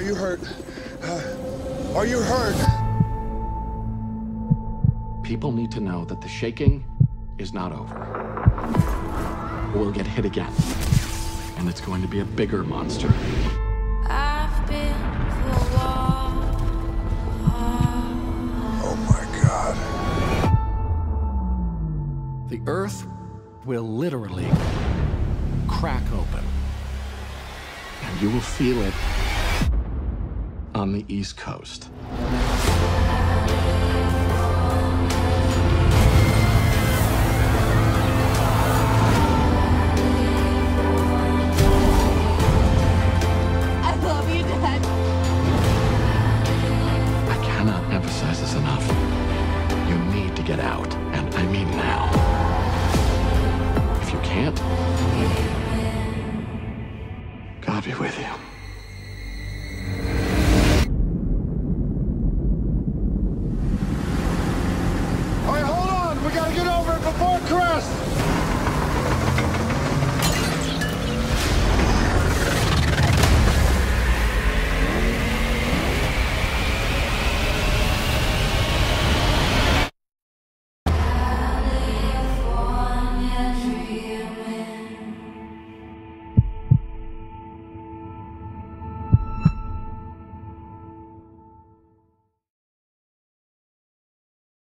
Are you hurt? Uh, Are you hurt? People need to know that the shaking is not over. We'll get hit again. And it's going to be a bigger monster. I've been through wall. Oh my god. The Earth will literally crack open. And you will feel it on the East Coast. emphasize this enough. You need to get out, and I mean now. If you can't, God be with you. fortress!